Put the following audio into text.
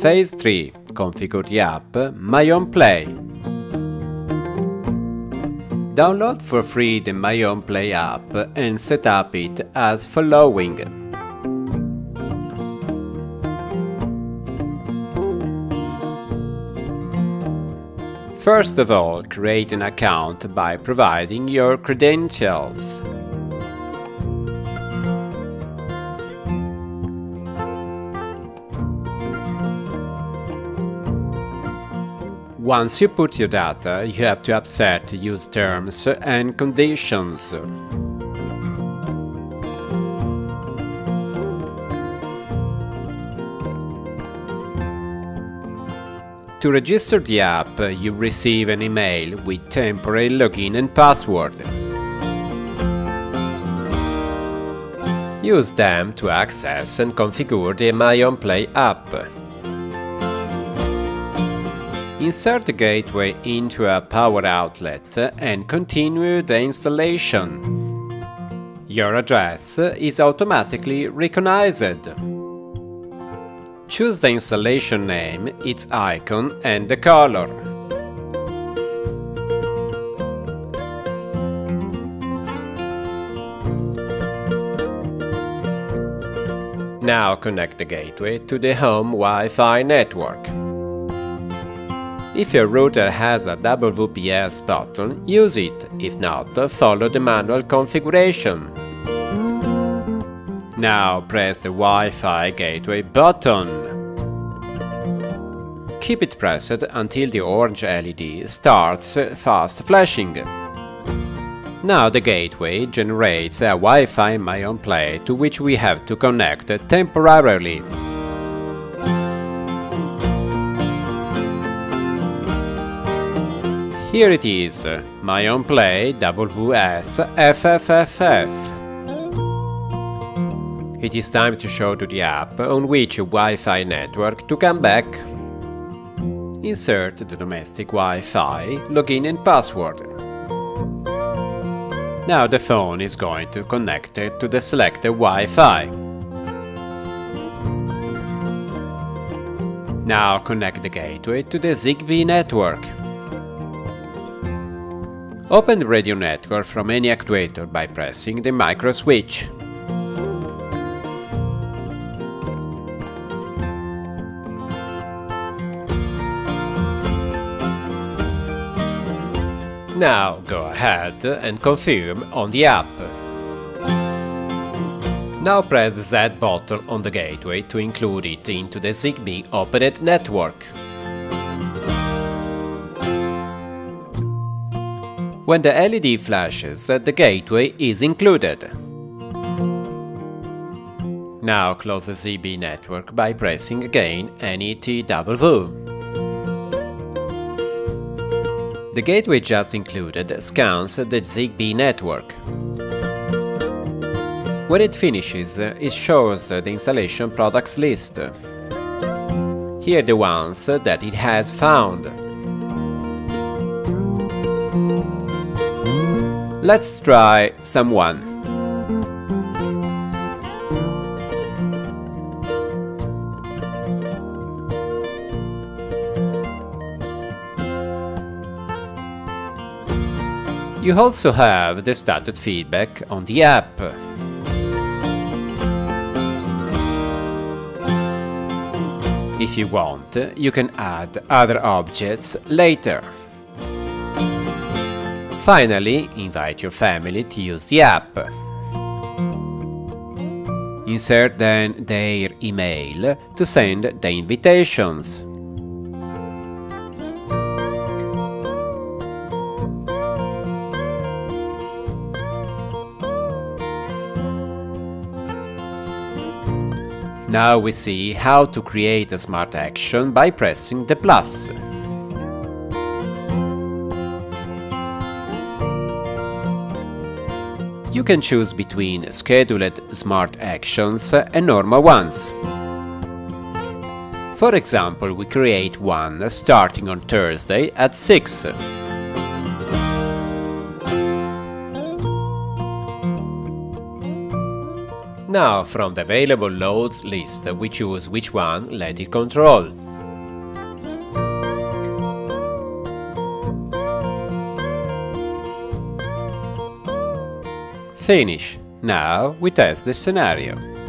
Phase 3. Configure the app MyHomePlay. Download for free the MyHomePlay app and set up it as following. First of all, create an account by providing your credentials. Once you put your data, you have to accept use terms and conditions. To register the app, you receive an email with temporary login and password. Use them to access and configure the My Play app. Insert the gateway into a power outlet and continue the installation. Your address is automatically recognized. Choose the installation name, its icon and the color. Now connect the gateway to the home Wi-Fi network. If your router has a WPS button, use it, if not, follow the manual configuration. Now press the Wi-Fi gateway button. Keep it pressed until the orange LED starts fast flashing. Now the gateway generates a Wi-Fi MyHomePlay to which we have to connect temporarily. Here it is, MyHomePlay WS FFFF. It is time to show to the app on which Wi-Fi network to come back. Insert the domestic Wi-Fi, login and password. Now the phone is going to connect it to the selected Wi-Fi. Now connect the gateway to the ZigBee network. Open the radio network from any actuator by pressing the micro switch. Now go ahead and confirm on the app. Now press the Z button on the gateway to include it into the ZigBee Opened network. When the LED flashes, uh, the gateway is included. Now close the ZigBee network by pressing again any TW. The gateway just included scans the ZigBee network. When it finishes, uh, it shows uh, the installation products list. Here the ones that it has found. Let's try someone. You also have the status feedback on the app. If you want, you can add other objects later. Finally, invite your family to use the app. Insert then their email to send the invitations. Now we see how to create a smart action by pressing the plus. You can choose between scheduled smart actions and normal ones. For example, we create one starting on Thursday at 6. Now, from the available loads list, we choose which one let it control. Finish. Now we test this scenario.